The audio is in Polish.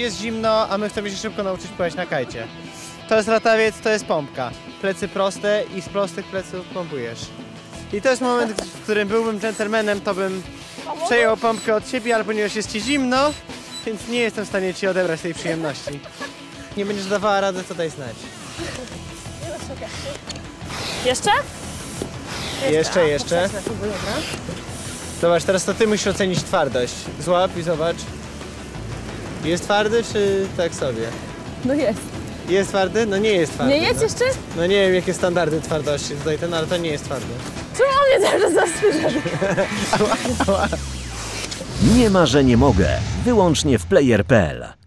jest zimno, a my chcemy się szybko nauczyć pływać na kajcie. To jest latawiec, to jest pompka. Plecy proste i z prostych pleców pompujesz. I to jest moment, w którym byłbym dżentelmenem, to bym przejął pompkę od ciebie, ale ponieważ jest ci zimno, więc nie jestem w stanie ci odebrać tej przyjemności. Nie będziesz dawała rady, to daj znać. Jeszcze? Jeszcze, jeszcze. Zobacz, teraz to ty musisz ocenić twardość. Złap i zobacz. Jest twardy, czy tak sobie? No jest. Jest twardy? No nie jest twardy. Nie jest no. jeszcze? No nie wiem, jakie standardy twardości tutaj ten, ale to nie jest twardy. Czemu on mnie cały czas zastrzyże? Nie ma, że nie mogę. Wyłącznie w player.pl.